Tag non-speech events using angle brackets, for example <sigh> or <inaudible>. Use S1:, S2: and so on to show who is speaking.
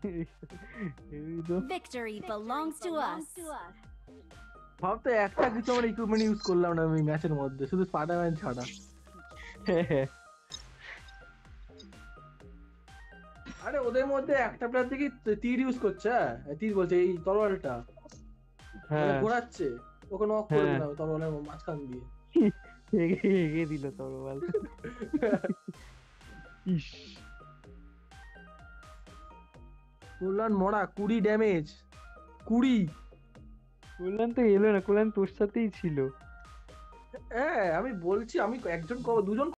S1: <laughs> Victory belongs to us.
S2: ভাবতো একটা কিছু আমার ইকুইপমেন্ট ইউজ করলাম না আমি ম্যাচের মধ্যে শুধু স্পাইডারম্যান ছাড়া। <laughs> আরে ওদের মধ্যে একটা প্লেয়ার দেখি তীর ইউজ করছে হ্যাঁ? তীর বলছে এই তরোয়ালটা
S3: হ্যাঁ।
S2: ঘোরাচ্ছে ওকে নক করে
S3: হ্যাঁ।
S2: দিলাম তরোয়ালের মাঝখান দিয়ে।
S3: এগে এগে দিল তরোয়াল ইস।
S2: কল্যাণ মরা কুড়ি ড্যামেজ কুড়ি।
S3: কল্যাণ তো এলো না কল্যাণ তোর সাথেই ছিল।
S2: হ্যাঁ আমি বলছি আমি একজন ক- দুজন